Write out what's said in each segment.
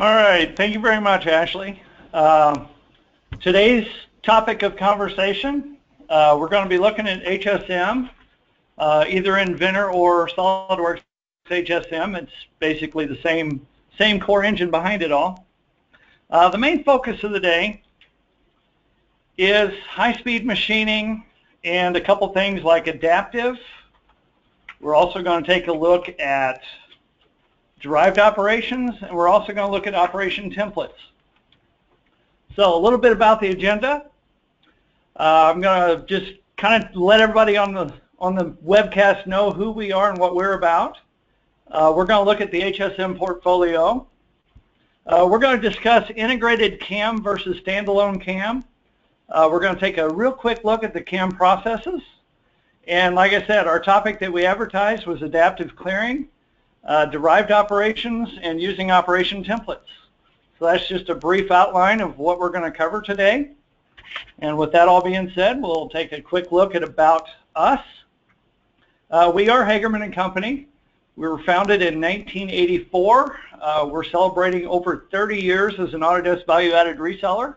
All right, thank you very much, Ashley. Uh, today's topic of conversation, uh, we're going to be looking at HSM, uh, either in Inventor or SolidWorks HSM. It's basically the same, same core engine behind it all. Uh, the main focus of the day is high-speed machining and a couple things like adaptive. We're also going to take a look at derived operations, and we're also going to look at operation templates. So a little bit about the agenda. Uh, I'm going to just kind of let everybody on the on the webcast know who we are and what we're about. Uh, we're going to look at the HSM portfolio. Uh, we're going to discuss integrated CAM versus standalone CAM. Uh, we're going to take a real quick look at the CAM processes. And like I said, our topic that we advertised was adaptive clearing uh, derived operations, and using operation templates. So that's just a brief outline of what we're going to cover today. And with that all being said, we'll take a quick look at about us. Uh, we are Hagerman and Company. We were founded in 1984. Uh, we're celebrating over 30 years as an Autodesk value-added reseller.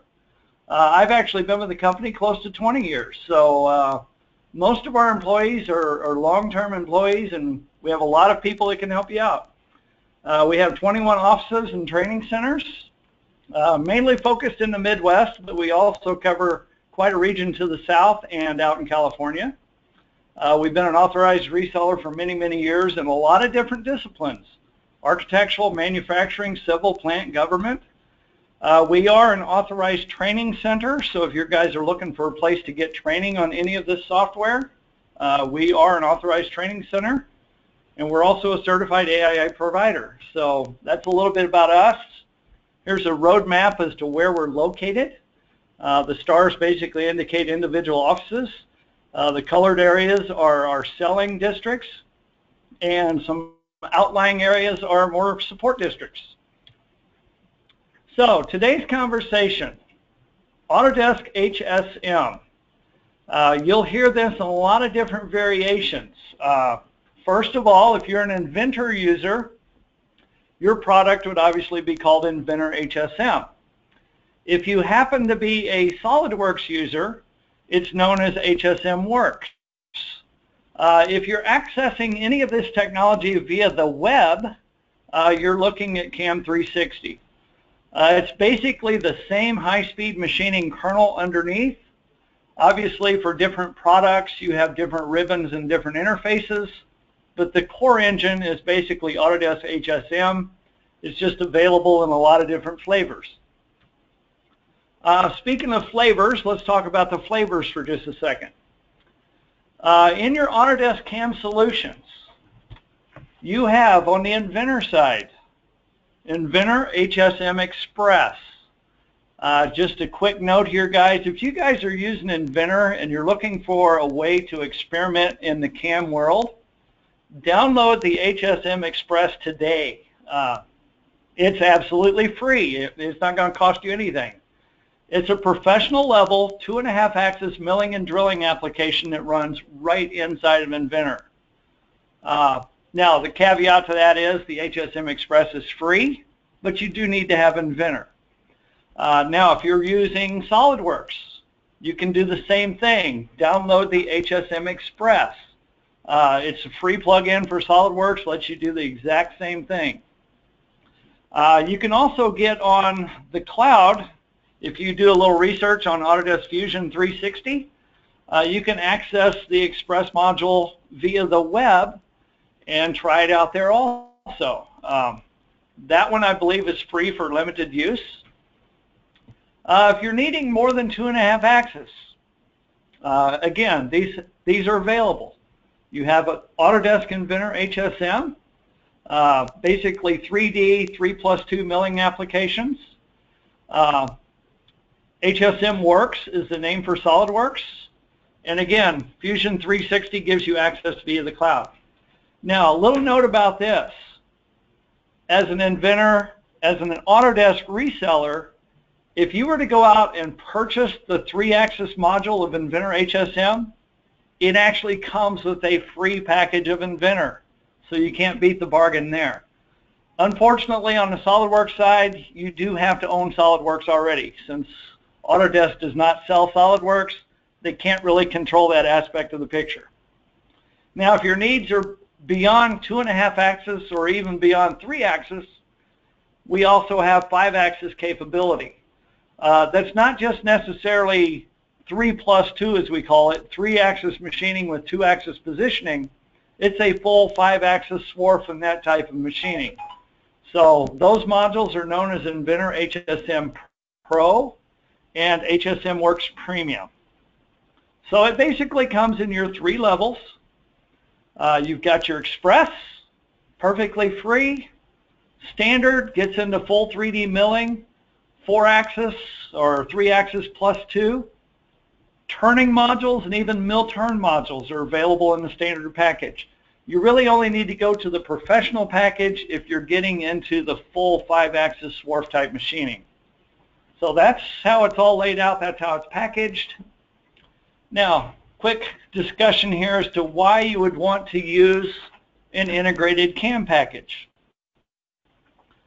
Uh, I've actually been with the company close to 20 years. So uh, most of our employees are, are long-term employees and we have a lot of people that can help you out. Uh, we have 21 offices and training centers, uh, mainly focused in the Midwest, but we also cover quite a region to the south and out in California. Uh, we've been an authorized reseller for many, many years in a lot of different disciplines, architectural, manufacturing, civil, plant, government. Uh, we are an authorized training center, so if you guys are looking for a place to get training on any of this software, uh, we are an authorized training center and we're also a certified AIA provider. So that's a little bit about us. Here's a roadmap as to where we're located. Uh, the stars basically indicate individual offices. Uh, the colored areas are our selling districts, and some outlying areas are more support districts. So today's conversation, Autodesk HSM. Uh, you'll hear this in a lot of different variations. First of all, if you're an Inventor user, your product would obviously be called Inventor HSM. If you happen to be a SolidWorks user, it's known as HSM Works. Uh, if you're accessing any of this technology via the web, uh, you're looking at CAM 360. Uh, it's basically the same high-speed machining kernel underneath. Obviously, for different products, you have different ribbons and different interfaces but the core engine is basically Autodesk HSM. It's just available in a lot of different flavors. Uh, speaking of flavors, let's talk about the flavors for just a second. Uh, in your Autodesk CAM solutions, you have on the Inventor side, Inventor HSM Express. Uh, just a quick note here, guys. If you guys are using Inventor and you're looking for a way to experiment in the CAM world, download the HSM Express today. Uh, it's absolutely free. It, it's not going to cost you anything. It's a professional level two and a half axis milling and drilling application that runs right inside of Inventor. Uh, now the caveat to that is the HSM Express is free, but you do need to have Inventor. Uh, now if you're using SolidWorks, you can do the same thing. Download the HSM Express. Uh, it's a free plugin for SolidWorks, lets you do the exact same thing. Uh, you can also get on the cloud, if you do a little research on Autodesk Fusion 360, uh, you can access the Express module via the web and try it out there also. Um, that one I believe is free for limited use. Uh, if you're needing more than two and a half axis, uh, again, these, these are available. You have an Autodesk Inventor HSM, uh, basically 3D, 3 plus 2 milling applications. Uh, HSM Works is the name for SolidWorks. And again, Fusion 360 gives you access via the cloud. Now, a little note about this. As an inventor, as an Autodesk reseller, if you were to go out and purchase the three-axis module of Inventor HSM, it actually comes with a free package of Inventor. So you can't beat the bargain there. Unfortunately, on the SolidWorks side, you do have to own SolidWorks already. Since Autodesk does not sell SolidWorks, they can't really control that aspect of the picture. Now, if your needs are beyond two and a half axis or even beyond three axis, we also have five axis capability. Uh, that's not just necessarily three plus two as we call it, three axis machining with two axis positioning. It's a full five axis swarf and that type of machining. So those modules are known as Inventor HSM Pro and HSM Works Premium. So it basically comes in your three levels. Uh, you've got your Express, perfectly free. Standard gets into full 3D milling, four axis or three axis plus two. Turning modules and even mill turn modules are available in the standard package. You really only need to go to the professional package if you're getting into the full five-axis swarf type machining. So that's how it's all laid out. That's how it's packaged. Now, quick discussion here as to why you would want to use an integrated CAM package.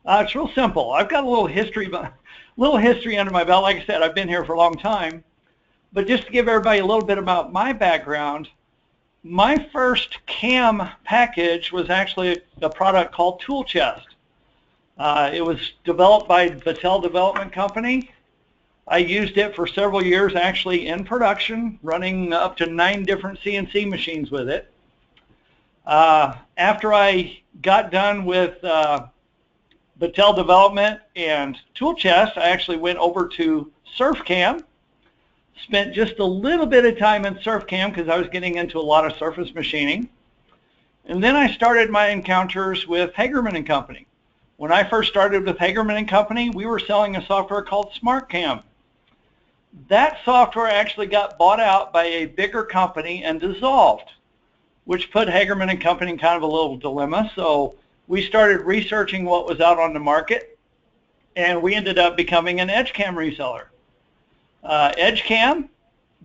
Uh, it's real simple. I've got a little history, little history under my belt. Like I said, I've been here for a long time. But just to give everybody a little bit about my background, my first CAM package was actually a product called Tool Chest. Uh, it was developed by Battelle Development Company. I used it for several years actually in production, running up to nine different CNC machines with it. Uh, after I got done with uh, Battelle Development and Tool Chest, I actually went over to SurfCam spent just a little bit of time in SurfCam because I was getting into a lot of surface machining. And then I started my encounters with Hagerman and Company. When I first started with Hagerman and Company, we were selling a software called SmartCam. That software actually got bought out by a bigger company and dissolved, which put Hagerman and Company in kind of a little dilemma. So we started researching what was out on the market, and we ended up becoming an EdgeCam reseller. Uh, EdgeCam,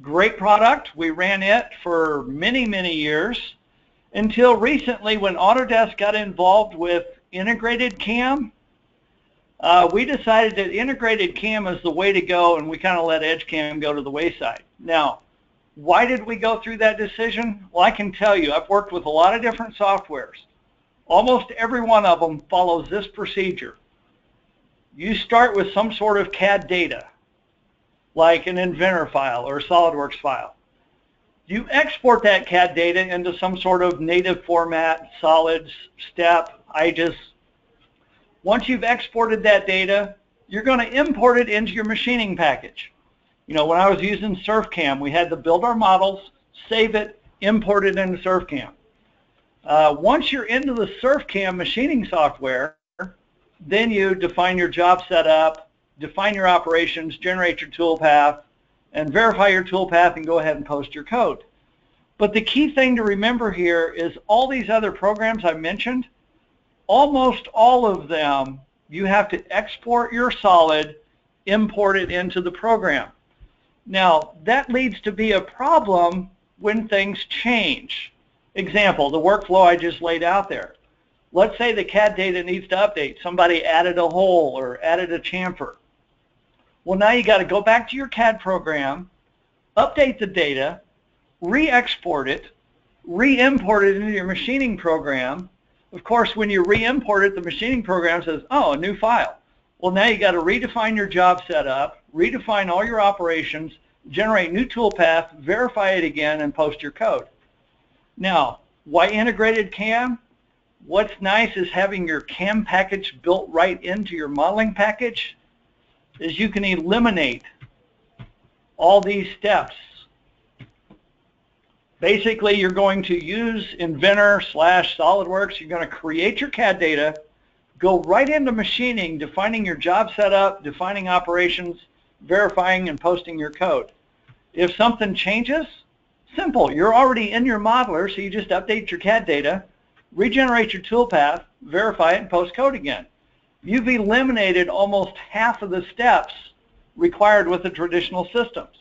great product. We ran it for many, many years until recently when Autodesk got involved with integrated cam. Uh, we decided that integrated cam is the way to go and we kind of let EdgeCam go to the wayside. Now, why did we go through that decision? Well, I can tell you, I've worked with a lot of different softwares. Almost every one of them follows this procedure. You start with some sort of CAD data like an Inventor file or a SolidWorks file. You export that CAD data into some sort of native format, solids, step, IGES. Once you've exported that data, you're going to import it into your machining package. You know, when I was using SurfCam, we had to build our models, save it, import it into SurfCam. Uh, once you're into the SurfCam machining software, then you define your job setup, define your operations, generate your toolpath, and verify your toolpath and go ahead and post your code. But the key thing to remember here is all these other programs I mentioned, almost all of them, you have to export your solid, import it into the program. Now, that leads to be a problem when things change. Example, the workflow I just laid out there. Let's say the CAD data needs to update. Somebody added a hole or added a chamfer. Well, now you got to go back to your CAD program, update the data, re-export it, re-import it into your machining program. Of course, when you re-import it, the machining program says, oh, a new file. Well, now you got to redefine your job setup, redefine all your operations, generate new toolpath, verify it again, and post your code. Now, why integrated CAM? What's nice is having your CAM package built right into your modeling package is you can eliminate all these steps. Basically, you're going to use Inventor slash SolidWorks. You're going to create your CAD data, go right into machining, defining your job setup, defining operations, verifying and posting your code. If something changes, simple. You're already in your modeler, so you just update your CAD data, regenerate your toolpath, verify it, and post code again you've eliminated almost half of the steps required with the traditional systems.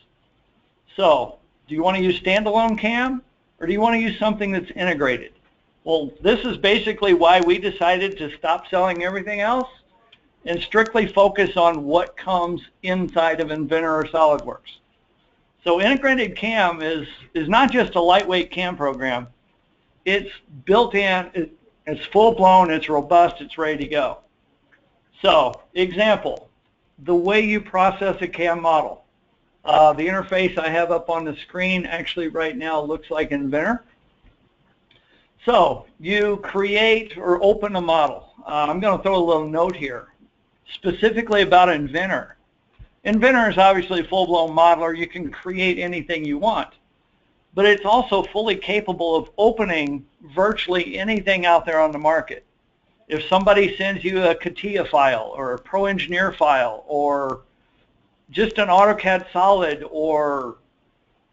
So do you want to use standalone CAM or do you want to use something that's integrated? Well, this is basically why we decided to stop selling everything else and strictly focus on what comes inside of Inventor or SolidWorks. So integrated CAM is, is not just a lightweight CAM program. It's built in, it, it's full-blown, it's robust, it's ready to go. So, example, the way you process a CAM model. Uh, the interface I have up on the screen actually right now looks like Inventor. So you create or open a model. Uh, I'm going to throw a little note here specifically about Inventor. Inventor is obviously a full-blown modeler. You can create anything you want. But it's also fully capable of opening virtually anything out there on the market. If somebody sends you a CATIA file or a ProEngineer file or just an AutoCAD Solid or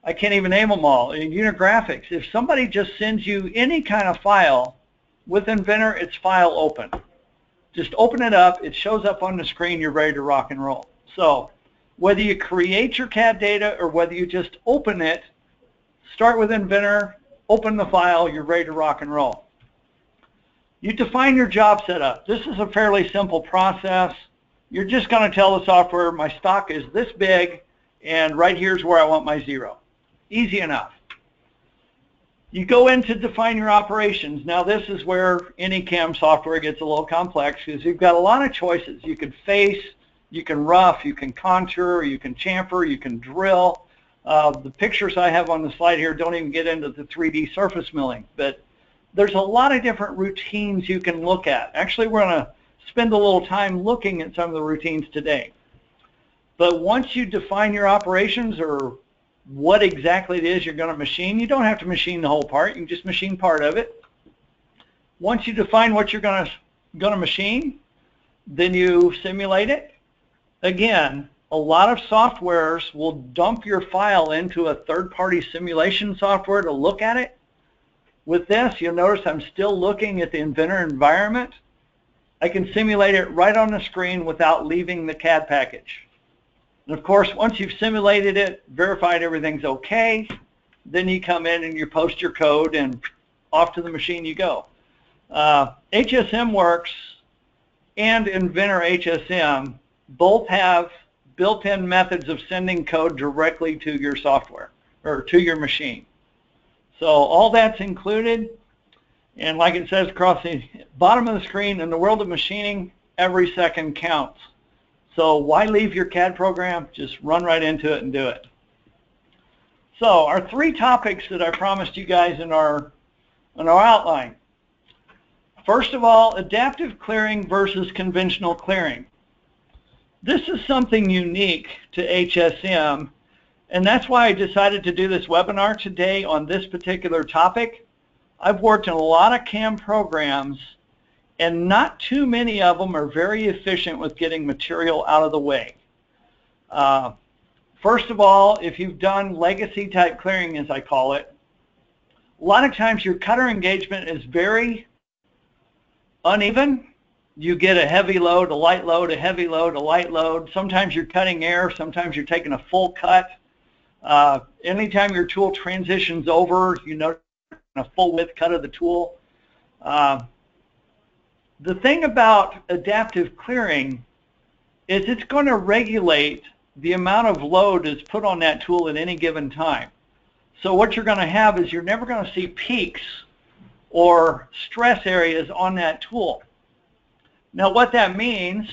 I can't even name them all, in Unigraphics, if somebody just sends you any kind of file with Inventor, it's file open. Just open it up, it shows up on the screen, you're ready to rock and roll. So whether you create your CAD data or whether you just open it, start with Inventor, open the file, you're ready to rock and roll. You define your job setup. This is a fairly simple process. You're just going to tell the software my stock is this big and right here's where I want my zero. Easy enough. You go in to define your operations. Now this is where any CAM software gets a little complex because you've got a lot of choices. You can face, you can rough, you can contour, you can chamfer, you can drill. Uh, the pictures I have on the slide here don't even get into the 3D surface milling, but there's a lot of different routines you can look at. Actually, we're going to spend a little time looking at some of the routines today. But once you define your operations or what exactly it is you're going to machine. You don't have to machine the whole part. You can just machine part of it. Once you define what you're going to, going to machine, then you simulate it. Again, a lot of softwares will dump your file into a third-party simulation software to look at it. With this, you'll notice I'm still looking at the Inventor environment. I can simulate it right on the screen without leaving the CAD package. And of course, once you've simulated it, verified everything's okay, then you come in and you post your code and off to the machine you go. Uh, HSM Works and Inventor HSM both have built-in methods of sending code directly to your software or to your machine. So all that's included. And like it says across the bottom of the screen, in the world of machining, every second counts. So why leave your CAD program? Just run right into it and do it. So our three topics that I promised you guys in our, in our outline. First of all, adaptive clearing versus conventional clearing. This is something unique to HSM, and that's why I decided to do this webinar today on this particular topic. I've worked in a lot of CAM programs and not too many of them are very efficient with getting material out of the way. Uh, first of all, if you've done legacy type clearing, as I call it, a lot of times your cutter engagement is very uneven. You get a heavy load, a light load, a heavy load, a light load. Sometimes you're cutting air, sometimes you're taking a full cut. Uh, anytime your tool transitions over, you know a full width cut of the tool. Uh, the thing about adaptive clearing is it's going to regulate the amount of load that's put on that tool at any given time. So what you're going to have is you're never going to see peaks or stress areas on that tool. Now what that means,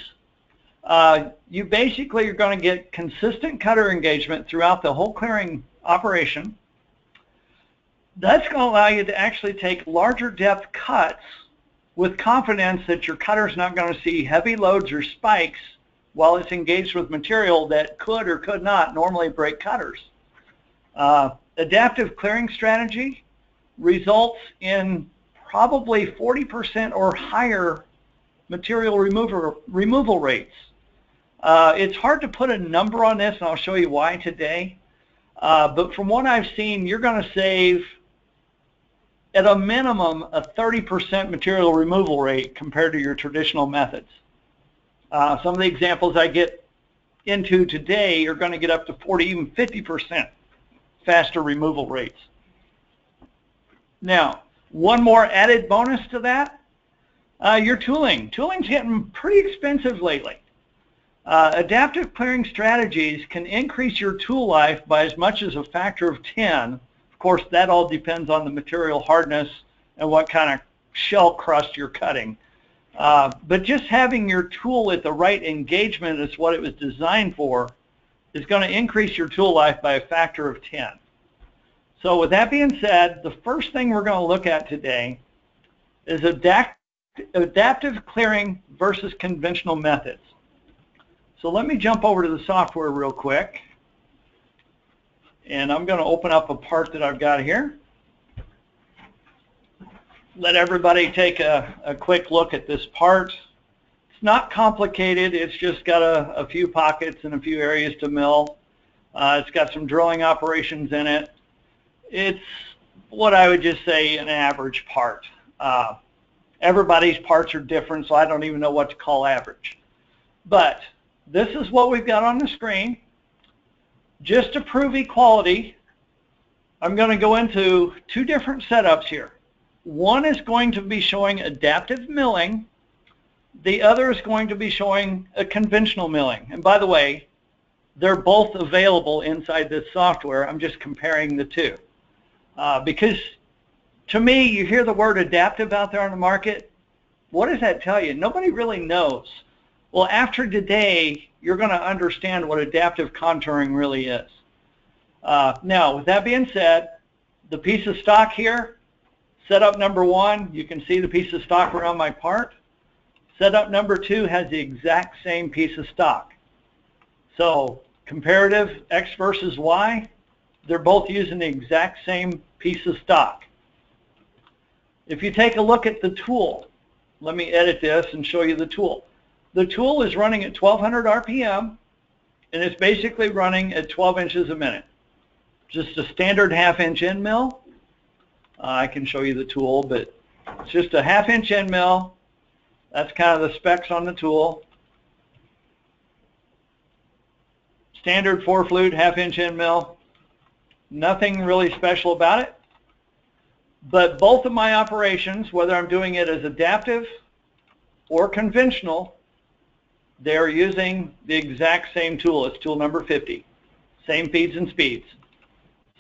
uh, you basically are going to get consistent cutter engagement throughout the whole clearing operation. That's going to allow you to actually take larger depth cuts with confidence that your cutter is not going to see heavy loads or spikes while it's engaged with material that could or could not normally break cutters. Uh, adaptive clearing strategy results in probably 40% or higher material removal, removal rates. Uh, it's hard to put a number on this, and I'll show you why today. Uh, but from what I've seen, you're going to save at a minimum a 30% material removal rate compared to your traditional methods. Uh, some of the examples I get into today are going to get up to 40, even 50% faster removal rates. Now, One more added bonus to that, uh, your tooling. Tooling's getting pretty expensive lately. Uh, adaptive clearing strategies can increase your tool life by as much as a factor of 10. Of course, that all depends on the material hardness and what kind of shell crust you're cutting. Uh, but just having your tool at the right engagement is what it was designed for is going to increase your tool life by a factor of 10. So with that being said, the first thing we're going to look at today is adapt adaptive clearing versus conventional methods. So let me jump over to the software real quick. And I'm going to open up a part that I've got here. Let everybody take a, a quick look at this part. It's not complicated. It's just got a, a few pockets and a few areas to mill. Uh, it's got some drilling operations in it. It's what I would just say an average part. Uh, everybody's parts are different, so I don't even know what to call average. But this is what we've got on the screen. Just to prove equality, I'm going to go into two different setups here. One is going to be showing adaptive milling. The other is going to be showing a conventional milling. And by the way, they're both available inside this software. I'm just comparing the two. Uh, because to me, you hear the word adaptive out there on the market. What does that tell you? Nobody really knows. Well, after today, you're going to understand what adaptive contouring really is. Uh, now, with that being said, the piece of stock here, setup number one, you can see the piece of stock around my part. Setup number two has the exact same piece of stock. So comparative X versus Y, they're both using the exact same piece of stock. If you take a look at the tool, let me edit this and show you the tool. The tool is running at 1200 RPM and it's basically running at 12 inches a minute. Just a standard half inch end mill. Uh, I can show you the tool, but it's just a half inch end mill. That's kind of the specs on the tool. Standard four flute half inch end mill. Nothing really special about it. But both of my operations, whether I'm doing it as adaptive or conventional, they're using the exact same tool. It's tool number 50. Same feeds and speeds.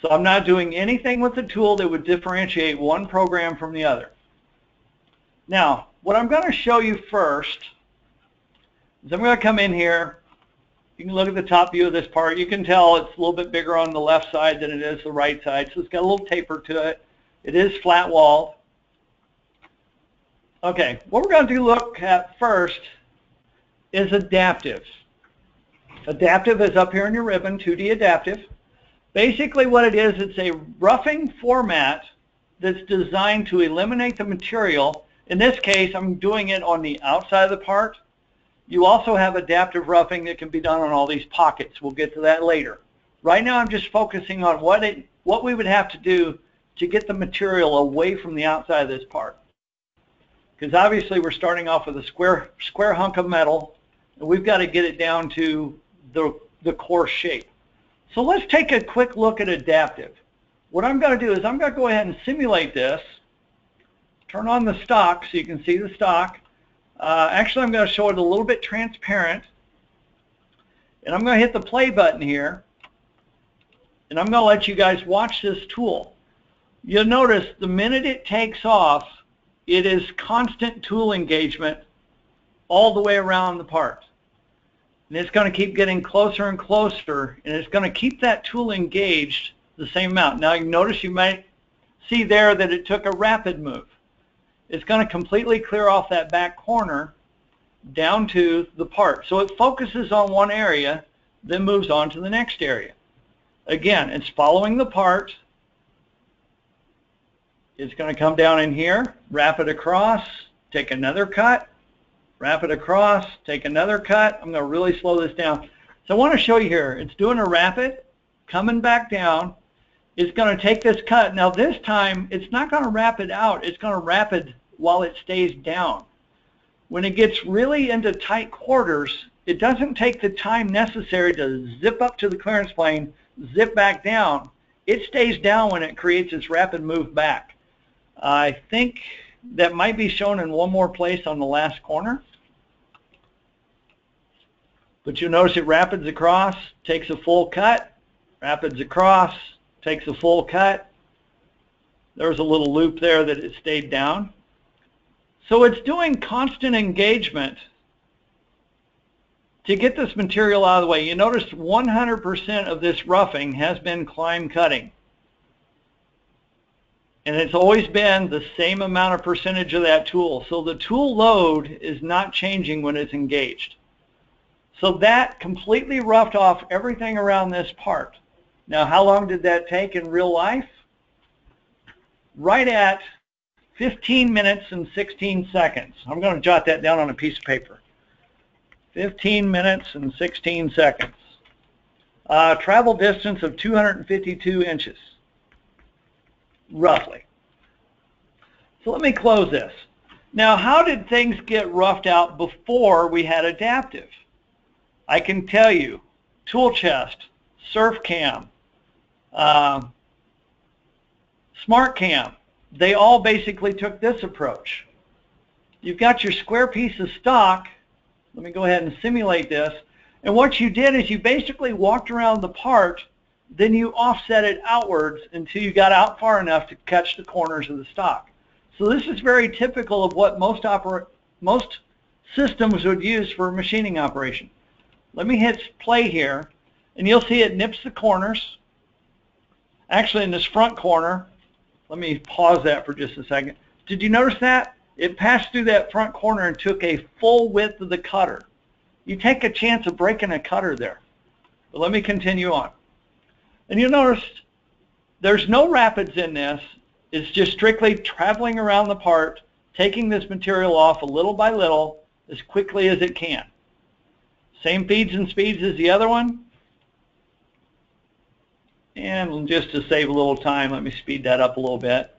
So I'm not doing anything with the tool that would differentiate one program from the other. Now, what I'm going to show you first is I'm going to come in here. You can look at the top view of this part. You can tell it's a little bit bigger on the left side than it is the right side. So it's got a little taper to it. It is flat walled. Okay, what we're going to do look at first is adaptive. Adaptive is up here in your ribbon, 2D adaptive. Basically what it is, it's a roughing format that's designed to eliminate the material. In this case, I'm doing it on the outside of the part. You also have adaptive roughing that can be done on all these pockets. We'll get to that later. Right now I'm just focusing on what, it, what we would have to do to get the material away from the outside of this part. Because obviously we're starting off with a square, square hunk of metal we've got to get it down to the, the core shape. So let's take a quick look at adaptive. What I'm going to do is I'm going to go ahead and simulate this. Turn on the stock so you can see the stock. Uh, actually, I'm going to show it a little bit transparent. And I'm going to hit the play button here. And I'm going to let you guys watch this tool. You'll notice the minute it takes off, it is constant tool engagement all the way around the part. And it's going to keep getting closer and closer, and it's going to keep that tool engaged the same amount. Now you notice you might see there that it took a rapid move. It's going to completely clear off that back corner down to the part. So it focuses on one area, then moves on to the next area. Again, it's following the part. It's going to come down in here, wrap it across, take another cut, wrap it across, take another cut. I'm going to really slow this down. So I want to show you here. It's doing a rapid, coming back down. It's going to take this cut. Now this time, it's not going to wrap it out. It's going to wrap it while it stays down. When it gets really into tight quarters, it doesn't take the time necessary to zip up to the clearance plane, zip back down. It stays down when it creates its rapid move back. I think that might be shown in one more place on the last corner. But you'll notice it rapids across, takes a full cut, rapids across, takes a full cut. There's a little loop there that it stayed down. So it's doing constant engagement to get this material out of the way. You notice 100% of this roughing has been climb cutting. And it's always been the same amount of percentage of that tool. So the tool load is not changing when it's engaged. So that completely roughed off everything around this part. Now, how long did that take in real life? Right at 15 minutes and 16 seconds. I'm going to jot that down on a piece of paper. 15 minutes and 16 seconds. Uh, travel distance of 252 inches, roughly. So let me close this. Now, how did things get roughed out before we had adaptive? I can tell you, tool chest, SurfCam, uh, SmartCam, they all basically took this approach. You've got your square piece of stock. Let me go ahead and simulate this. And what you did is you basically walked around the part, then you offset it outwards until you got out far enough to catch the corners of the stock. So this is very typical of what most, most systems would use for a machining operation. Let me hit play here, and you'll see it nips the corners. Actually, in this front corner, let me pause that for just a second. Did you notice that? It passed through that front corner and took a full width of the cutter. You take a chance of breaking a cutter there. But let me continue on. And you'll notice there's no rapids in this. It's just strictly traveling around the part, taking this material off a little by little as quickly as it can. Same feeds and speeds as the other one. And just to save a little time, let me speed that up a little bit.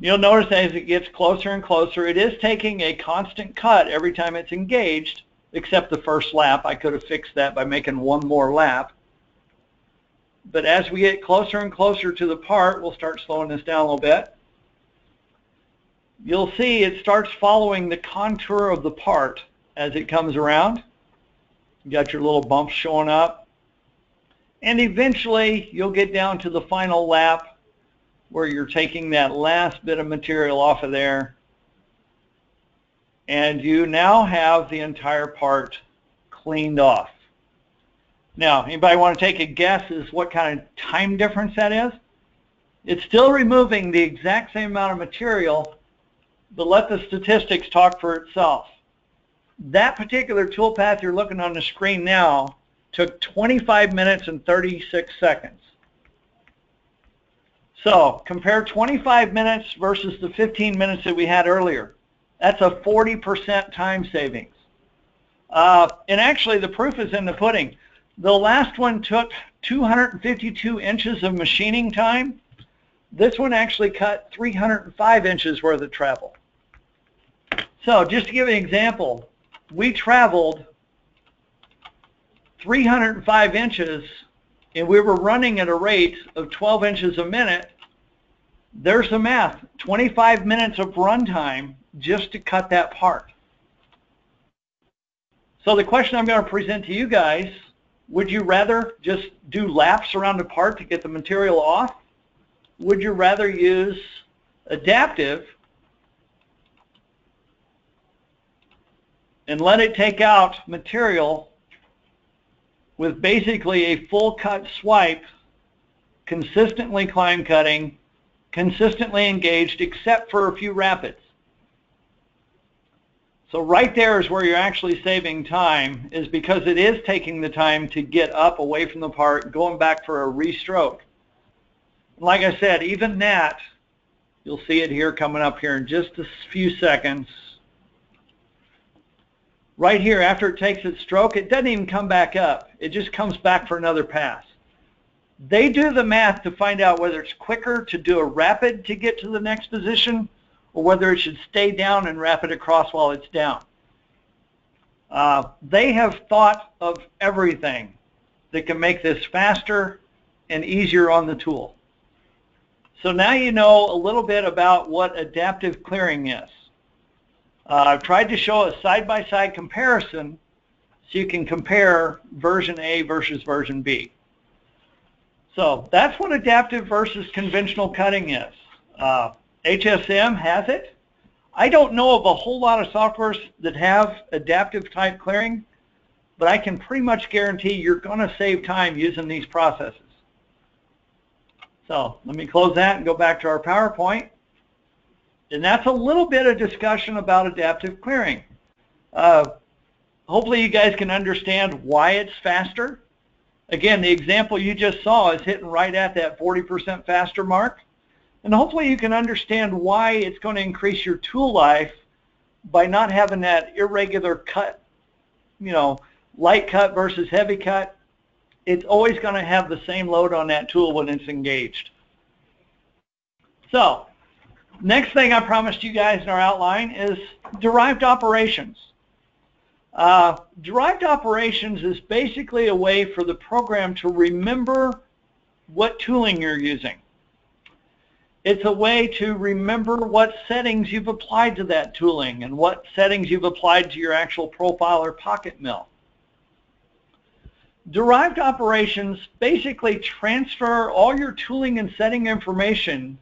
You'll notice as it gets closer and closer, it is taking a constant cut every time it's engaged, except the first lap. I could have fixed that by making one more lap. But as we get closer and closer to the part, we'll start slowing this down a little bit. You'll see it starts following the contour of the part as it comes around. You got your little bumps showing up. And eventually you'll get down to the final lap where you're taking that last bit of material off of there. And you now have the entire part cleaned off. Now, anybody want to take a guess as what kind of time difference that is? It's still removing the exact same amount of material, but let the statistics talk for itself. That particular toolpath you're looking on the screen now took 25 minutes and 36 seconds. So compare 25 minutes versus the 15 minutes that we had earlier. That's a 40% time savings. Uh, and actually the proof is in the pudding. The last one took 252 inches of machining time. This one actually cut 305 inches worth of travel. So just to give an example, we traveled 305 inches and we were running at a rate of 12 inches a minute, there's the math. 25 minutes of runtime just to cut that part. So the question I'm going to present to you guys, would you rather just do laps around the part to get the material off? Would you rather use adaptive and let it take out material with basically a full cut swipe, consistently climb cutting, consistently engaged except for a few rapids. So right there is where you're actually saving time is because it is taking the time to get up away from the part, going back for a restroke. Like I said, even that, you'll see it here coming up here in just a few seconds right here after it takes its stroke, it doesn't even come back up. It just comes back for another pass. They do the math to find out whether it's quicker to do a rapid to get to the next position or whether it should stay down and wrap it across while it's down. Uh, they have thought of everything that can make this faster and easier on the tool. So now you know a little bit about what adaptive clearing is. Uh, I've tried to show a side-by-side -side comparison so you can compare version A versus version B. So that's what adaptive versus conventional cutting is. Uh, HSM has it. I don't know of a whole lot of softwares that have adaptive type clearing, but I can pretty much guarantee you're going to save time using these processes. So let me close that and go back to our PowerPoint. And that's a little bit of discussion about adaptive clearing. Uh, hopefully you guys can understand why it's faster. Again, the example you just saw is hitting right at that 40% faster mark. And hopefully you can understand why it's going to increase your tool life by not having that irregular cut, you know, light cut versus heavy cut. It's always going to have the same load on that tool when it's engaged. So, next thing I promised you guys in our outline is derived operations. Uh, derived operations is basically a way for the program to remember what tooling you're using. It's a way to remember what settings you've applied to that tooling and what settings you've applied to your actual profile or pocket mill. Derived operations basically transfer all your tooling and setting information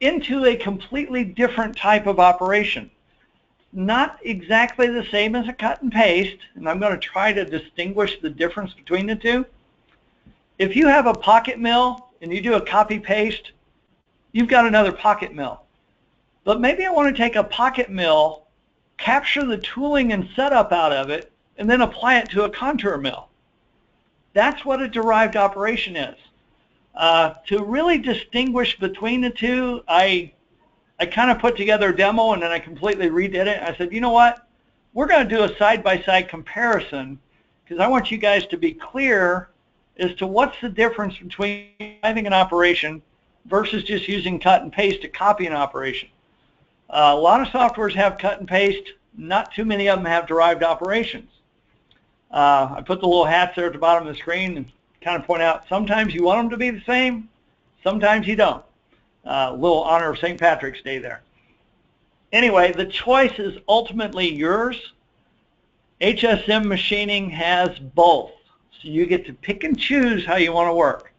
into a completely different type of operation not exactly the same as a cut and paste, and I'm going to try to distinguish the difference between the two. If you have a pocket mill and you do a copy paste, you've got another pocket mill. But maybe I want to take a pocket mill, capture the tooling and setup out of it, and then apply it to a contour mill. That's what a derived operation is. Uh, to really distinguish between the two, I I kind of put together a demo and then I completely redid it. I said, you know what? We're going to do a side-by-side -side comparison because I want you guys to be clear as to what's the difference between having an operation versus just using cut and paste to copy an operation. Uh, a lot of softwares have cut and paste. Not too many of them have derived operations. Uh, I put the little hats there at the bottom of the screen and kind of point out sometimes you want them to be the same, sometimes you don't uh, little honor of St. Patrick's Day there. Anyway, the choice is ultimately yours. HSM machining has both. So you get to pick and choose how you want to work.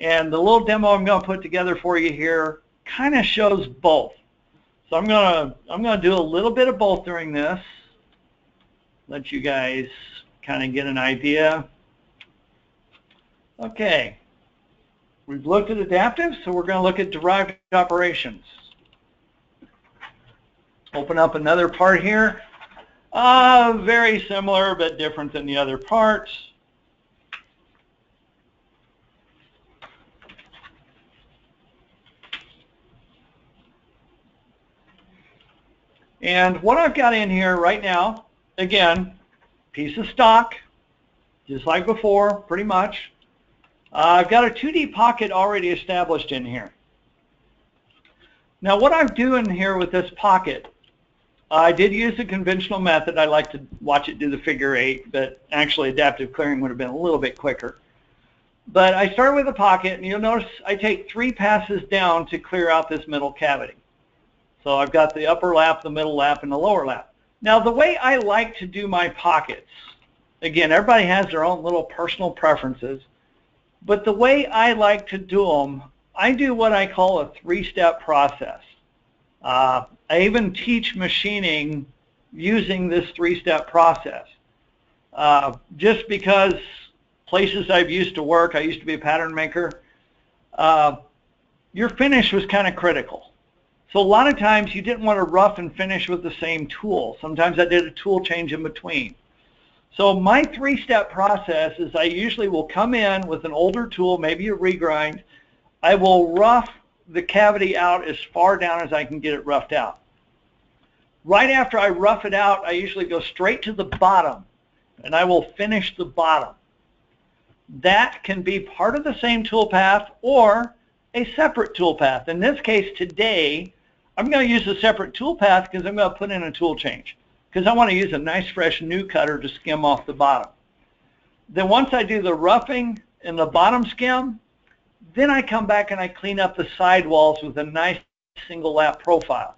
And the little demo I'm going to put together for you here kind of shows both. So I'm going to I'm going to do a little bit of both during this. Let you guys kind of get an idea. Okay. We've looked at adaptive, so we're going to look at derived operations. Open up another part here. Uh, very similar, but different than the other parts. And what I've got in here right now, again, piece of stock, just like before, pretty much. Uh, I've got a 2D pocket already established in here. Now what I'm doing here with this pocket, I did use the conventional method. I like to watch it do the figure eight, but actually adaptive clearing would have been a little bit quicker. But I start with a pocket, and you'll notice I take three passes down to clear out this middle cavity. So I've got the upper lap, the middle lap, and the lower lap. Now the way I like to do my pockets, again, everybody has their own little personal preferences. But the way I like to do them, I do what I call a three-step process. Uh, I even teach machining using this three-step process. Uh, just because places I've used to work, I used to be a pattern maker, uh, your finish was kind of critical. So a lot of times you didn't want to rough and finish with the same tool. Sometimes I did a tool change in between. So my three-step process is I usually will come in with an older tool, maybe a regrind. I will rough the cavity out as far down as I can get it roughed out. Right after I rough it out, I usually go straight to the bottom and I will finish the bottom. That can be part of the same toolpath or a separate toolpath. In this case today, I'm going to use a separate toolpath because I'm going to put in a tool change because I want to use a nice fresh new cutter to skim off the bottom. Then once I do the roughing and the bottom skim, Then I come back and I clean up the sidewalls with a nice single lap profile.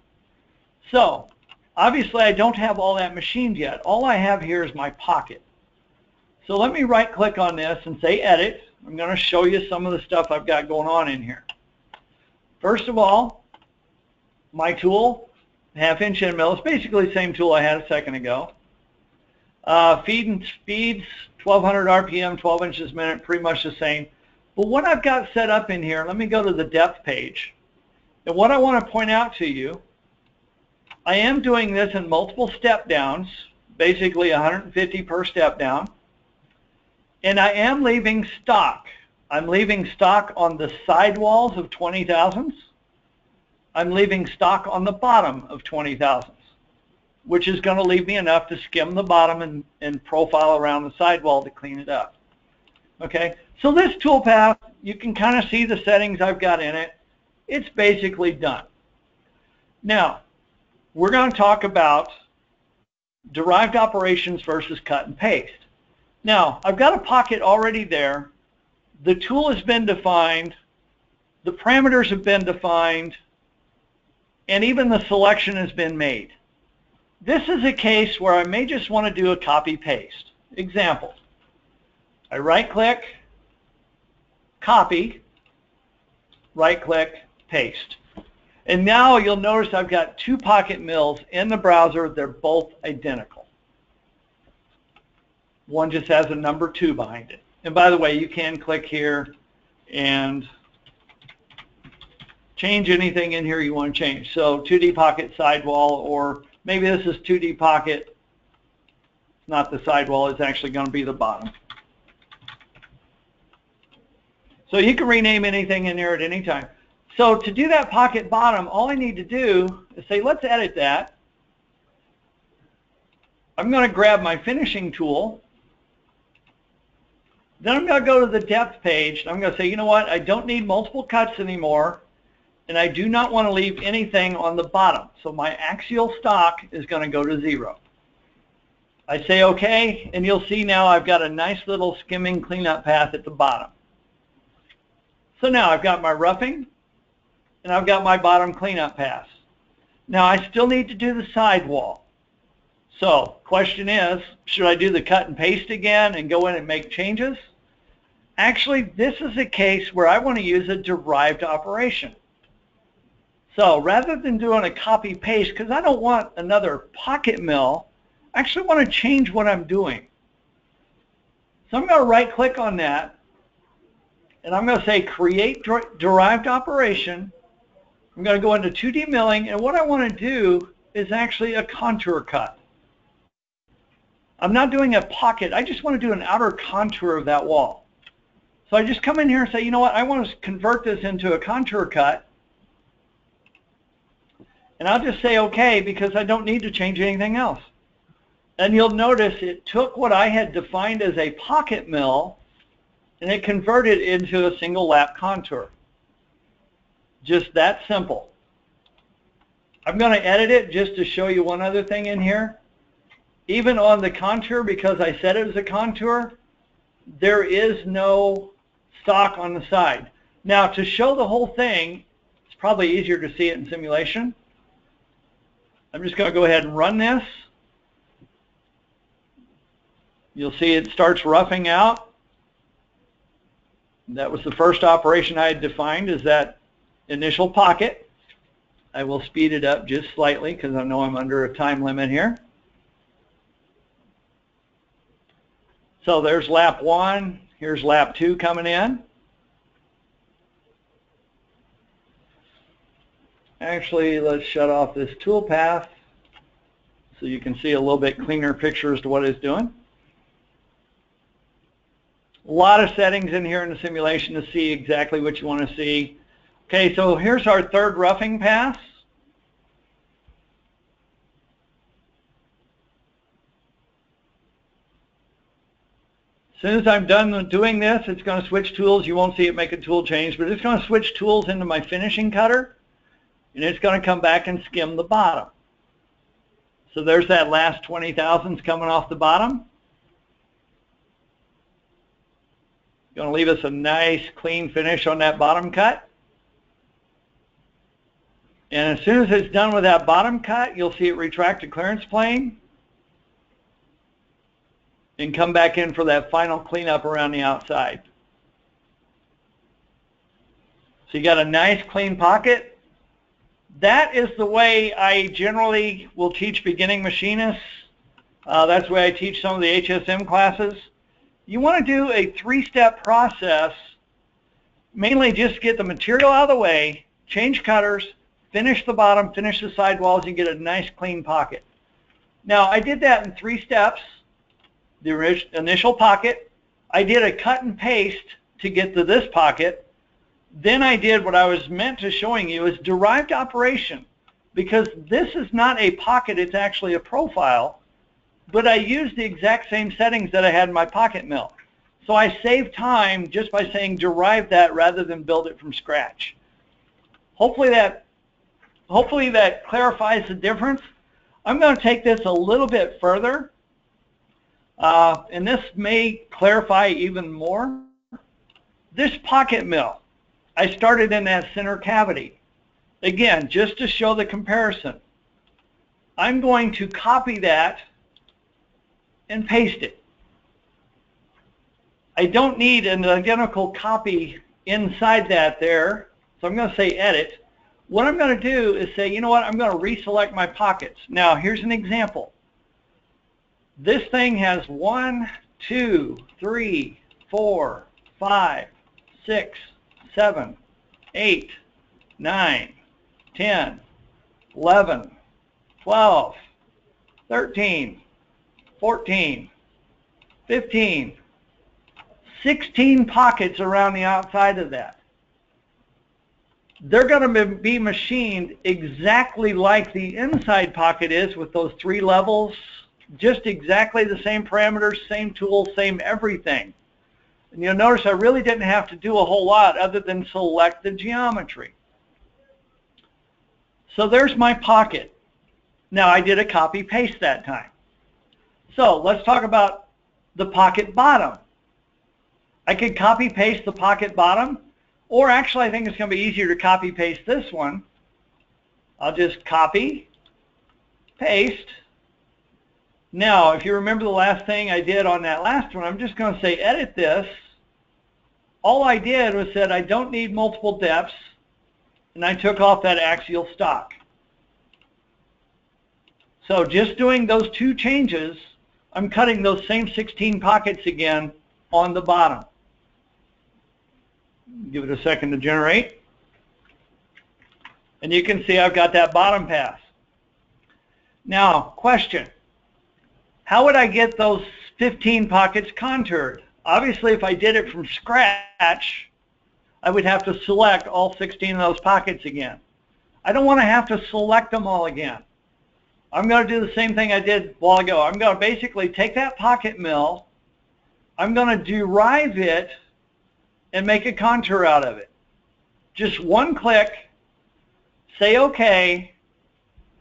So obviously I don't have all that machined yet. All I have here is my pocket. So let me right click on this and say edit. I'm going to show you some of the stuff I've got going on in here. First of all, my tool, half inch end mill, it's basically the same tool I had a second ago. Uh, feed and speeds, 1200 RPM, 12 inches a minute, pretty much the same. But what I've got set up in here, let me go to the depth page. And what I want to point out to you, I am doing this in multiple step downs, basically 150 per step down. And I am leaving stock. I'm leaving stock on the sidewalls of 20 thousandths. I'm leaving stock on the bottom of 20 thousandths, which is going to leave me enough to skim the bottom and, and profile around the sidewall to clean it up. Okay, so this toolpath, you can kind of see the settings I've got in it. It's basically done. Now, we're going to talk about derived operations versus cut and paste. Now, I've got a pocket already there. The tool has been defined. The parameters have been defined. And even the selection has been made. This is a case where I may just want to do a copy-paste. Example. I right-click, copy, right-click, paste. And now you'll notice I've got two pocket mills in the browser. They're both identical. One just has a number two behind it. And by the way, you can click here and change anything in here you want to change. So 2D pocket sidewall, or maybe this is 2D pocket. It's not the sidewall, it's actually going to be the bottom. So you can rename anything in here at any time. So to do that pocket bottom, all I need to do is say, let's edit that. I'm going to grab my finishing tool then I'm going to go to the depth page. I'm going to say, you know what, I don't need multiple cuts anymore, and I do not want to leave anything on the bottom. So my axial stock is going to go to zero. I say OK, and you'll see now I've got a nice little skimming cleanup path at the bottom. So now I've got my roughing, and I've got my bottom cleanup pass. Now I still need to do the sidewall. So question is, should I do the cut and paste again and go in and make changes? Actually, this is a case where I want to use a derived operation. So rather than doing a copy paste, because I don't want another pocket mill, I actually want to change what I'm doing. So I'm going to right click on that and I'm going to say create derived operation. I'm going to go into 2D milling and what I want to do is actually a contour cut. I'm not doing a pocket. I just want to do an outer contour of that wall. So I just come in here and say, you know what, I want to convert this into a contour cut. And I'll just say okay because I don't need to change anything else. And you'll notice it took what I had defined as a pocket mill and it converted into a single lap contour. Just that simple. I'm going to edit it just to show you one other thing in here. Even on the contour, because I said it was a contour, there is no stock on the side. Now to show the whole thing, it's probably easier to see it in simulation. I'm just going to go ahead and run this. You'll see it starts roughing out. That was the first operation I had defined is that initial pocket. I will speed it up just slightly because I know I'm under a time limit here. So there's lap one. Here's lap two coming in. Actually, let's shut off this toolpath so you can see a little bit cleaner picture as to what it's doing. A lot of settings in here in the simulation to see exactly what you want to see. Okay, so here's our third roughing pass. As soon as I'm done doing this, it's going to switch tools. You won't see it make a tool change, but it's going to switch tools into my finishing cutter, and it's going to come back and skim the bottom. So there's that last 20 thousandths coming off the bottom. Going to leave us a nice clean finish on that bottom cut. And as soon as it's done with that bottom cut, you'll see it retract to clearance plane and come back in for that final cleanup around the outside. So you got a nice clean pocket. That is the way I generally will teach beginning machinists. Uh, that's the way I teach some of the HSM classes. You want to do a three-step process, mainly just get the material out of the way, change cutters, finish the bottom, finish the sidewalls, and get a nice clean pocket. Now, I did that in three steps. The initial pocket, I did a cut and paste to get to this pocket. Then I did what I was meant to showing you is derived operation because this is not a pocket, it's actually a profile but I used the exact same settings that I had in my pocket mill. So I saved time just by saying derive that rather than build it from scratch. Hopefully that, hopefully that clarifies the difference. I'm going to take this a little bit further, uh, and this may clarify even more. This pocket mill, I started in that center cavity. Again, just to show the comparison. I'm going to copy that and paste it. I don't need an identical copy inside that there, so I'm going to say edit. What I'm going to do is say, you know what, I'm going to reselect my pockets. Now, here's an example. This thing has one, two, three, four, five, six, seven, eight, nine, ten, eleven, twelve, thirteen. 14, 15, 16 pockets around the outside of that. They're going to be machined exactly like the inside pocket is with those three levels, just exactly the same parameters, same tool, same everything. And you'll notice I really didn't have to do a whole lot other than select the geometry. So there's my pocket. Now I did a copy paste that time. So let's talk about the pocket bottom. I could copy paste the pocket bottom, or actually I think it's going to be easier to copy paste this one. I'll just copy, paste. Now, if you remember the last thing I did on that last one, I'm just going to say edit this. All I did was said I don't need multiple depths, and I took off that axial stock. So just doing those two changes I'm cutting those same 16 pockets again on the bottom. Give it a second to generate. And you can see I've got that bottom pass. Now, question. How would I get those 15 pockets contoured? Obviously, if I did it from scratch, I would have to select all 16 of those pockets again. I don't want to have to select them all again. I'm going to do the same thing I did a while ago. I'm going to basically take that pocket mill, I'm going to derive it and make a contour out of it. Just one click, say OK,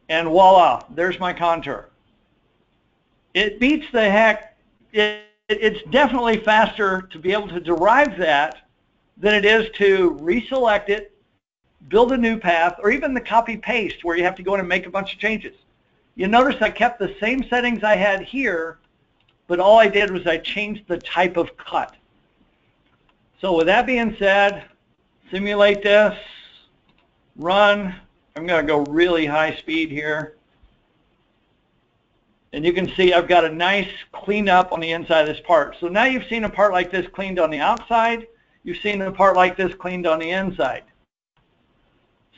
and voila, there's my contour. It beats the heck. It, it's definitely faster to be able to derive that than it is to reselect it, build a new path, or even the copy paste where you have to go in and make a bunch of changes. You notice I kept the same settings I had here, but all I did was I changed the type of cut. So with that being said, simulate this, run. I'm going to go really high speed here. And you can see I've got a nice cleanup on the inside of this part. So now you've seen a part like this cleaned on the outside. You've seen a part like this cleaned on the inside.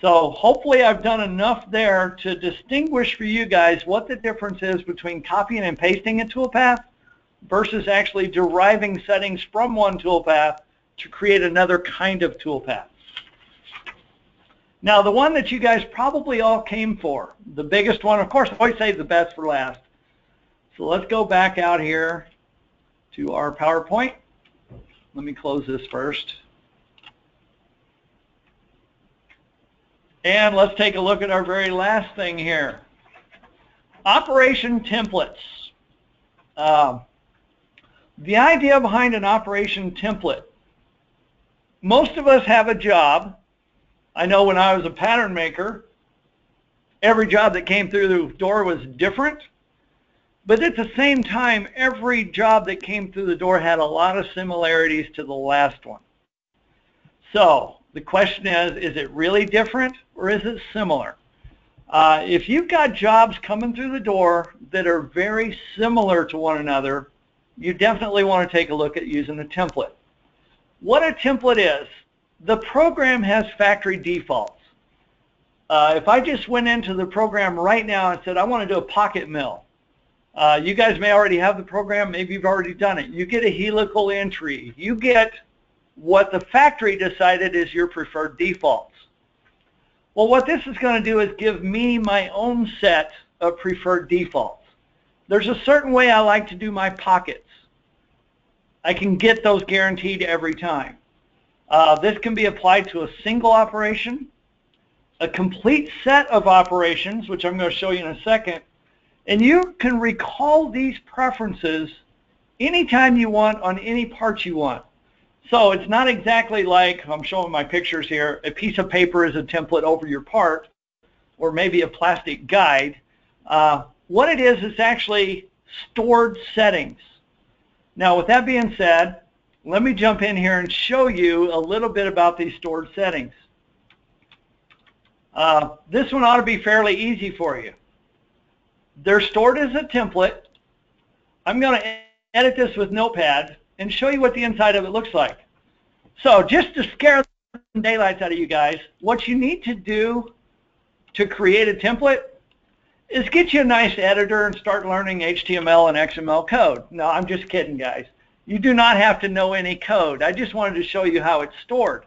So hopefully I've done enough there to distinguish for you guys what the difference is between copying and pasting a toolpath versus actually deriving settings from one toolpath to create another kind of toolpath. Now the one that you guys probably all came for, the biggest one, of course I always save the best for last. So let's go back out here to our PowerPoint. Let me close this first. And let's take a look at our very last thing here. Operation templates. Uh, the idea behind an operation template most of us have a job. I know when I was a pattern maker, every job that came through the door was different. But at the same time, every job that came through the door had a lot of similarities to the last one. So the question is, is it really different or is it similar? Uh, if you've got jobs coming through the door that are very similar to one another, you definitely want to take a look at using a template. What a template is, the program has factory defaults. Uh, if I just went into the program right now and said, I want to do a pocket mill, uh, you guys may already have the program, maybe you've already done it. You get a helical entry. You get what the factory decided is your preferred defaults. Well, what this is going to do is give me my own set of preferred defaults. There's a certain way I like to do my pockets. I can get those guaranteed every time. Uh, this can be applied to a single operation, a complete set of operations, which I'm going to show you in a second, and you can recall these preferences anytime you want on any part you want. So it's not exactly like, I'm showing my pictures here, a piece of paper is a template over your part, or maybe a plastic guide. Uh, what it is, is actually stored settings. Now with that being said, let me jump in here and show you a little bit about these stored settings. Uh, this one ought to be fairly easy for you. They're stored as a template. I'm going to edit this with Notepad and show you what the inside of it looks like. So just to scare the daylights out of you guys, what you need to do to create a template is get you a nice editor and start learning HTML and XML code. No, I'm just kidding, guys. You do not have to know any code. I just wanted to show you how it's stored.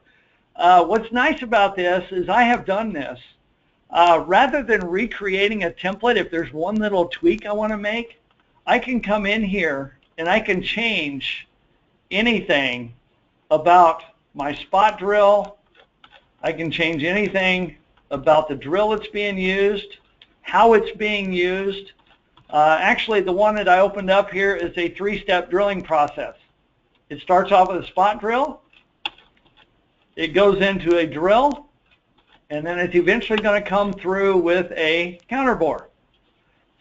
Uh, what's nice about this is I have done this. Uh, rather than recreating a template, if there's one little tweak I want to make, I can come in here and I can change anything about my spot drill. I can change anything about the drill that's being used how it's being used. Uh, actually, the one that I opened up here is a three-step drilling process. It starts off with a spot drill. It goes into a drill, and then it's eventually going to come through with a counterbore.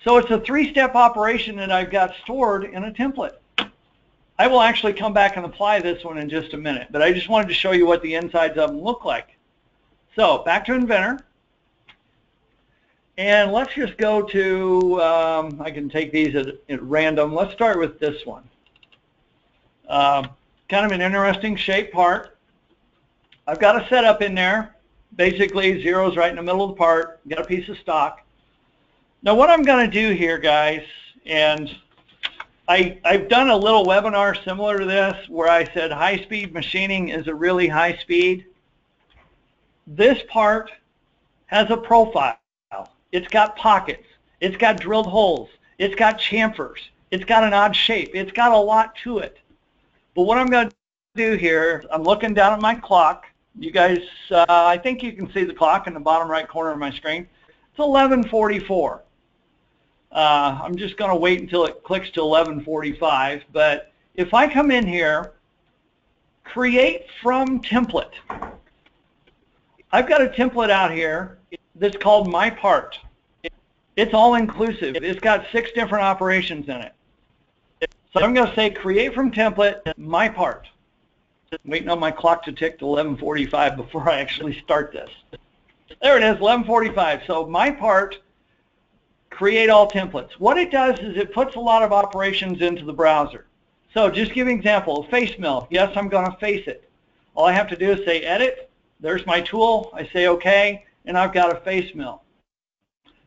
So it's a three-step operation that I've got stored in a template. I will actually come back and apply this one in just a minute, but I just wanted to show you what the insides of them look like. So back to Inventor. And let's just go to, um, I can take these at, at, random. Let's start with this one. Uh, kind of an interesting shape part. I've got a setup in there. Basically, zero's right in the middle of the part. Got a piece of stock. Now what I'm going to do here, guys, and I, I've done a little webinar similar to this where I said high-speed machining is a really high speed. This part has a profile. It's got pockets. It's got drilled holes. It's got chamfers. It's got an odd shape. It's got a lot to it. But what I'm going to do here, I'm looking down at my clock. You guys, uh, I think you can see the clock in the bottom right corner of my screen. It's 1144. Uh, I'm just going to wait until it clicks to 1145. But if I come in here, create from template. I've got a template out here that's called My Part. It's all inclusive. It's got six different operations in it. So I'm going to say create from template, my part. Waiting on my clock to tick to 1145 before I actually start this. There it is, 1145. So my part, create all templates. What it does is it puts a lot of operations into the browser. So just give an example, face mill. Yes, I'm going to face it. All I have to do is say edit. There's my tool. I say OK, and I've got a face mill.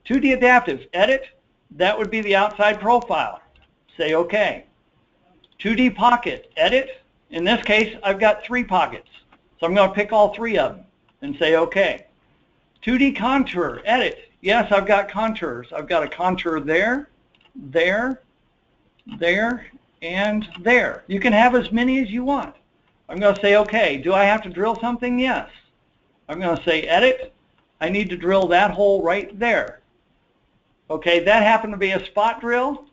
2D adaptive, edit, that would be the outside profile. Say OK. 2D pocket, edit. In this case, I've got three pockets. So I'm going to pick all three of them and say OK. 2D contour, edit. Yes, I've got contours. I've got a contour there, there, there, and there. You can have as many as you want. I'm going to say OK. Do I have to drill something? Yes. I'm going to say edit. I need to drill that hole right there. Okay, that happened to be a spot drill.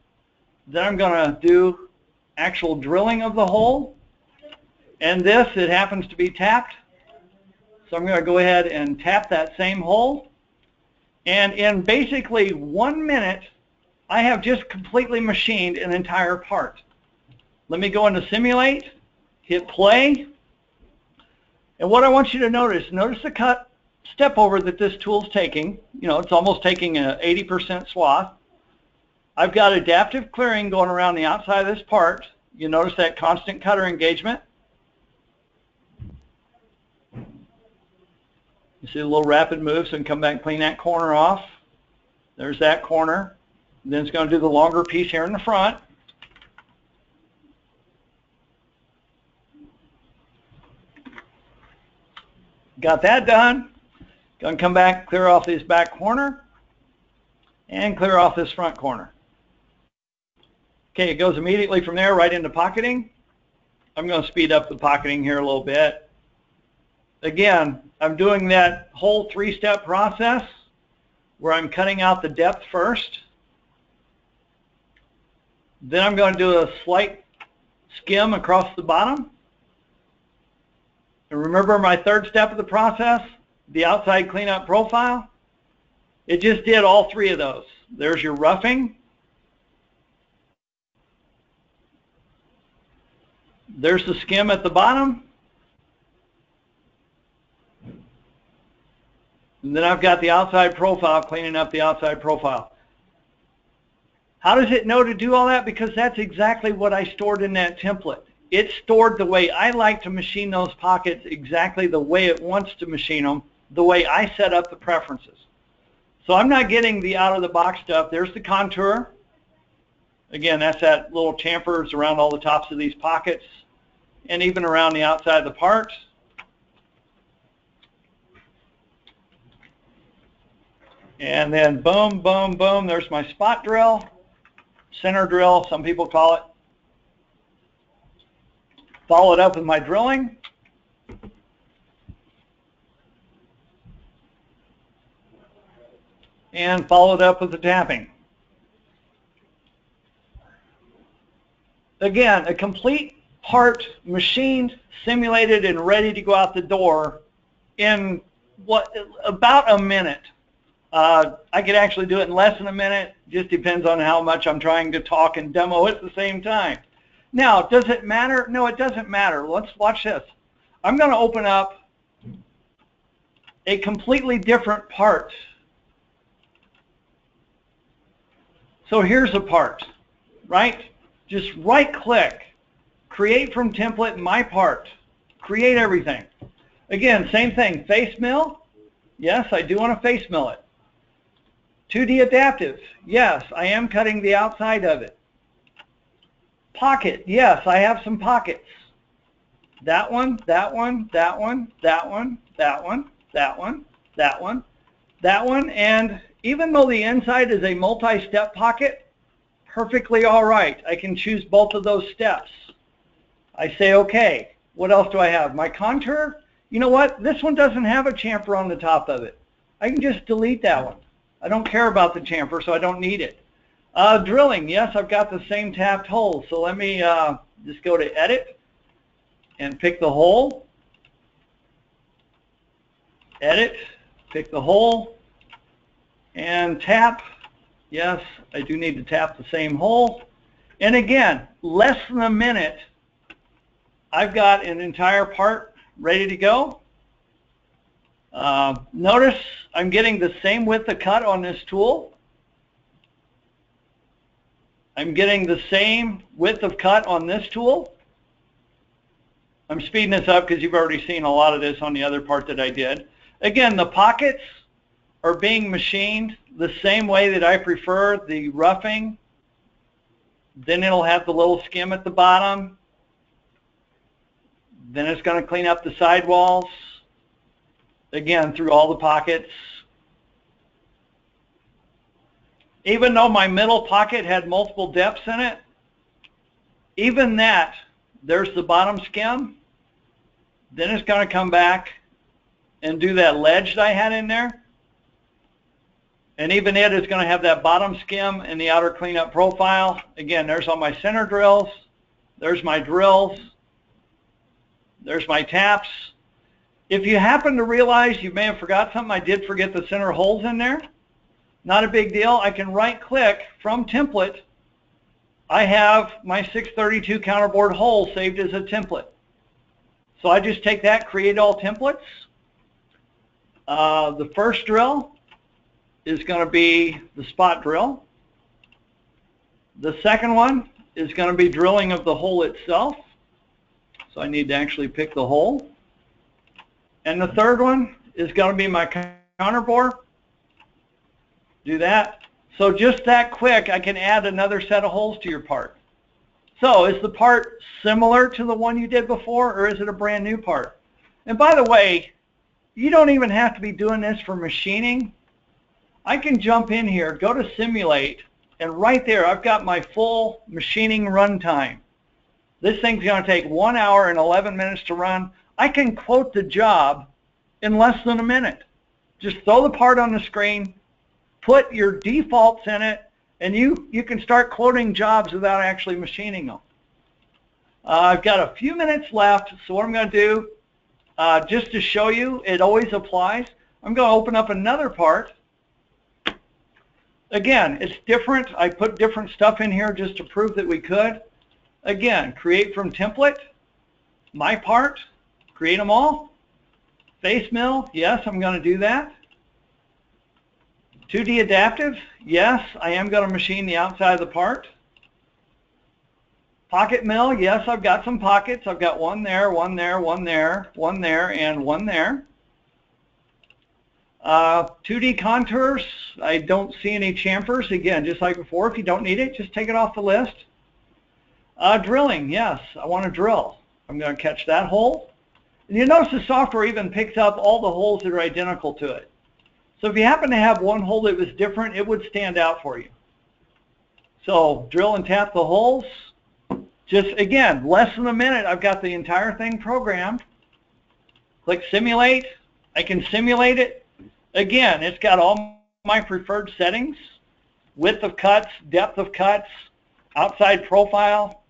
Then I'm going to do actual drilling of the hole. And this, it happens to be tapped. So I'm going to go ahead and tap that same hole. And in basically one minute, I have just completely machined an entire part. Let me go into simulate, hit play. And what I want you to notice, notice the cut step over that this tool's taking. You know, it's almost taking an 80% swath. I've got adaptive clearing going around the outside of this part. You notice that constant cutter engagement. You see a little rapid move, so I can come back and clean that corner off. There's that corner. Then it's going to do the longer piece here in the front. Got that done. Going to come back, clear off this back corner, and clear off this front corner. Okay, it goes immediately from there right into pocketing. I'm going to speed up the pocketing here a little bit. Again, I'm doing that whole three-step process where I'm cutting out the depth first. Then I'm going to do a slight skim across the bottom. And remember my third step of the process, the outside cleanup profile? It just did all three of those. There's your roughing. There's the skim at the bottom. And then I've got the outside profile, cleaning up the outside profile. How does it know to do all that? Because that's exactly what I stored in that template. It's stored the way I like to machine those pockets, exactly the way it wants to machine them, the way I set up the preferences. So I'm not getting the out-of-the-box stuff. There's the contour. Again, that's that little chamfers around all the tops of these pockets and even around the outside of the part. And then boom, boom, boom, there's my spot drill, center drill, some people call it. Follow it up with my drilling. And follow it up with the tapping. Again, a complete part machined, simulated, and ready to go out the door in what about a minute. Uh, I could actually do it in less than a minute. Just depends on how much I'm trying to talk and demo at the same time. Now, does it matter? No, it doesn't matter. Let's watch this. I'm going to open up a completely different part. So here's a part, right? Just right click, create from template, my part, create everything. Again, same thing, face mill. Yes, I do want to face mill it. 2D adaptive. Yes, I am cutting the outside of it. Pocket. Yes, I have some pockets. That one, that one, that one, that one, that one, that one, that one, that one, and even though the inside is a multi-step pocket, perfectly all right. I can choose both of those steps. I say, okay, what else do I have? My contour, you know what? This one doesn't have a chamfer on the top of it. I can just delete that one. I don't care about the chamfer, so I don't need it. Uh, drilling, yes, I've got the same tapped hole. So let me uh, just go to edit and pick the hole. Edit, pick the hole, and tap. Yes, I do need to tap the same hole. And again, less than a minute, I've got an entire part ready to go. Uh, notice I'm getting the same width of cut on this tool. I'm getting the same width of cut on this tool. I'm speeding this up because you've already seen a lot of this on the other part that I did. Again, the pockets are being machined the same way that I prefer the roughing. Then it'll have the little skim at the bottom. Then it's going to clean up the sidewalls again through all the pockets. Even though my middle pocket had multiple depths in it, even that, there's the bottom skim. Then it's going to come back and do that ledge that I had in there. And even it is going to have that bottom skim and the outer cleanup profile. Again, there's all my center drills. There's my drills. There's my taps. If you happen to realize you may have forgot something, I did forget the center holes in there. Not a big deal. I can right click from template. I have my 632 counterbore hole saved as a template. So I just take that, create all templates. Uh, the first drill is going to be the spot drill. The second one is going to be drilling of the hole itself. So I need to actually pick the hole. And the third one is going to be my counterbore. Do that. So just that quick, I can add another set of holes to your part. So is the part similar to the one you did before, or is it a brand new part? And by the way, you don't even have to be doing this for machining. I can jump in here, go to simulate, and right there I've got my full machining runtime. This thing's going to take one hour and 11 minutes to run. I can quote the job in less than a minute. Just throw the part on the screen, put your defaults in it, and you, you can start quoting jobs without actually machining them. Uh, I've got a few minutes left, so what I'm going to do, uh, just to show you, it always applies, I'm going to open up another part. Again, it's different. I put different stuff in here just to prove that we could. Again, create from template, my part, create them all. Face mill, yes, I'm going to do that. 2D adaptive, yes, I am going to machine the outside of the part. Pocket mill, yes, I've got some pockets. I've got one there, one there, one there, one there, and one there. Uh, 2D contours, I don't see any chamfers. Again, just like before, if you don't need it, just take it off the list. Uh, drilling, yes, I want to drill. I'm going to catch that hole. And you notice the software even picks up all the holes that are identical to it. So if you happen to have one hole that was different, it would stand out for you. So drill and tap the holes. Just, again, less than a minute, I've got the entire thing programmed. Click Simulate. I can simulate it. Again, it's got all my preferred settings. Width of cuts, depth of cuts, outside profile,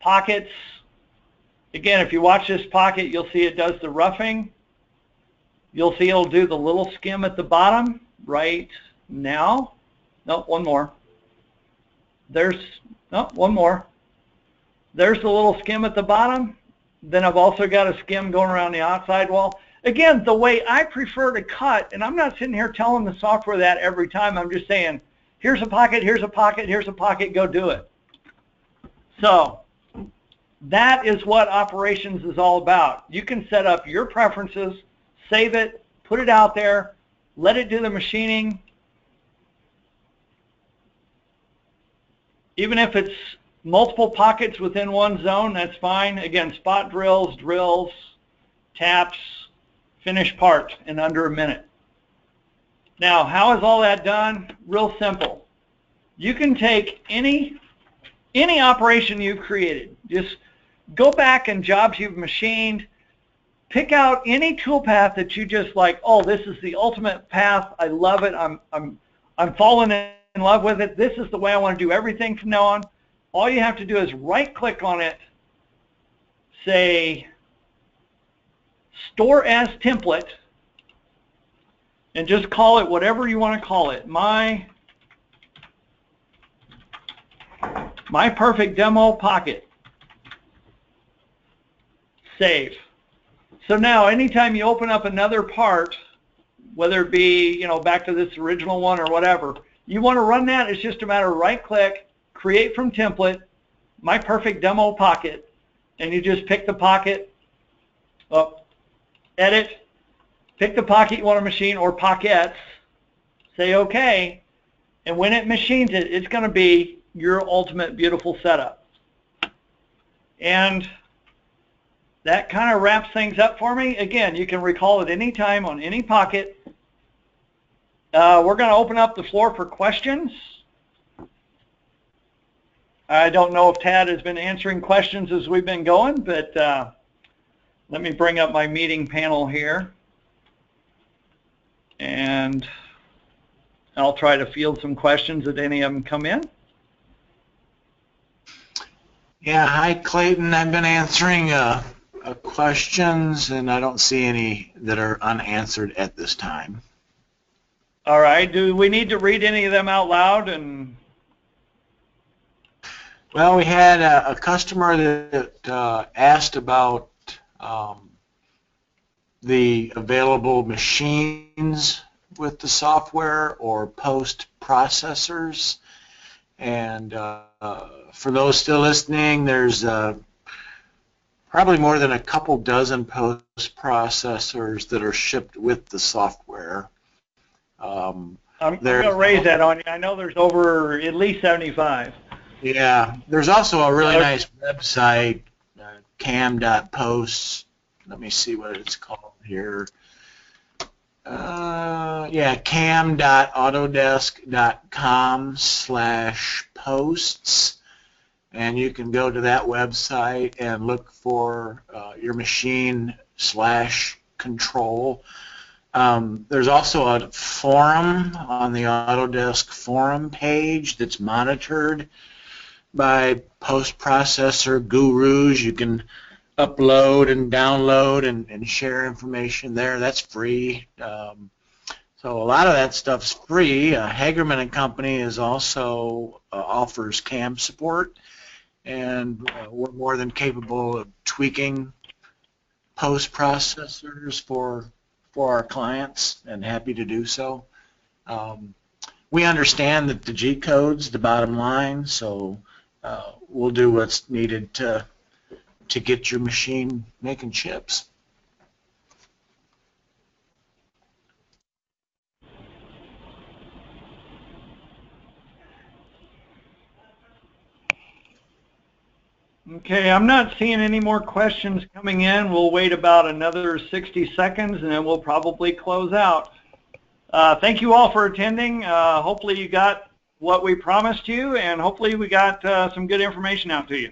pockets. Again, if you watch this pocket, you'll see it does the roughing. You'll see it'll do the little skim at the bottom right now. No, one more. There's, no, one more. There's the little skim at the bottom. Then I've also got a skim going around the outside wall. Again, the way I prefer to cut, and I'm not sitting here telling the software that every time. I'm just saying, here's a pocket, here's a pocket, here's a pocket, go do it. So that is what operations is all about. You can set up your preferences save it, put it out there, let it do the machining. Even if it's multiple pockets within one zone, that's fine. Again, spot drills, drills, taps, finish part in under a minute. Now, how is all that done? Real simple. You can take any any operation you've created. Just go back and jobs you've machined, pick out any toolpath that you just like, oh, this is the ultimate path. I love it. I'm, I'm, I'm falling in love with it. This is the way I want to do everything from now on. All you have to do is right click on it, say store as template, and just call it whatever you want to call it. My, my perfect demo pocket. Save. So now anytime you open up another part, whether it be, you know, back to this original one or whatever, you want to run that, it's just a matter of right click, create from template, my perfect demo pocket, and you just pick the pocket, up, edit, pick the pocket you want to machine or pockets, say OK, and when it machines it, it's going to be your ultimate beautiful setup. And that kind of wraps things up for me. Again, you can recall at any time on any pocket. Uh, we're going to open up the floor for questions. I don't know if Tad has been answering questions as we've been going, but uh, let me bring up my meeting panel here. And I'll try to field some questions if any of them come in. Yeah, hi Clayton. I've been answering uh, uh, questions and I don't see any that are unanswered at this time. All right. Do we need to read any of them out loud? And Well, we had a, a customer that uh, asked about um, the available machines with the software or post processors. And uh, for those still listening, there's uh, probably more than a couple dozen post processors that are shipped with the software. Um, I'm, I'm going to raise that on you. I know there's over at least 75. Yeah, there's also a really nice website, uh, cam.posts. Let me see what it's called here. Uh, yeah, cam.autodesk.com slash posts. And you can go to that website and look for uh, your machine slash control. Um, there's also a forum on the Autodesk forum page that's monitored by post-processor gurus. You can upload and download and, and share information there. That's free. Um, so a lot of that stuff's free. Uh, Hagerman and Company is also uh, offers CAM support, and uh, we're more than capable of tweaking post processors for for our clients, and happy to do so. Um, we understand that the G code's the bottom line, so uh, we'll do what's needed to to get your machine making chips. Okay, I'm not seeing any more questions coming in. We'll wait about another 60 seconds and then we'll probably close out. Uh, thank you all for attending. Uh, hopefully you got what we promised you and hopefully we got uh, some good information out to you.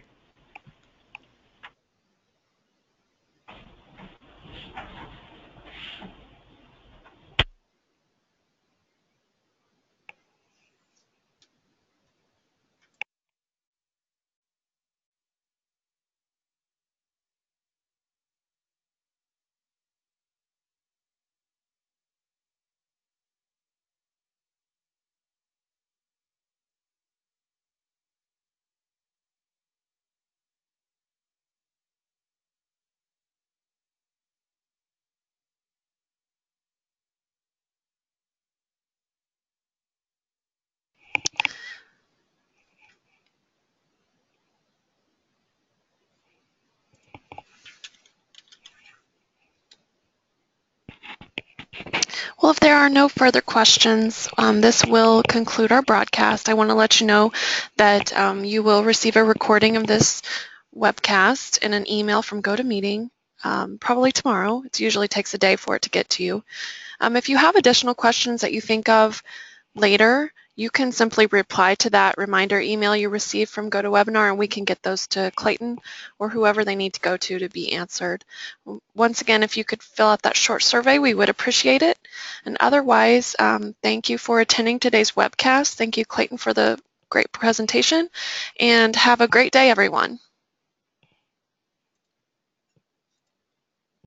Well, if there are no further questions, um, this will conclude our broadcast. I want to let you know that um, you will receive a recording of this webcast in an email from GoToMeeting um, probably tomorrow. It usually takes a day for it to get to you. Um, if you have additional questions that you think of later, you can simply reply to that reminder email you received from GoToWebinar and we can get those to Clayton or whoever they need to go to to be answered. Once again, if you could fill out that short survey, we would appreciate it. And otherwise, um, thank you for attending today's webcast. Thank you, Clayton, for the great presentation and have a great day, everyone.